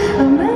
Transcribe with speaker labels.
Speaker 1: Oh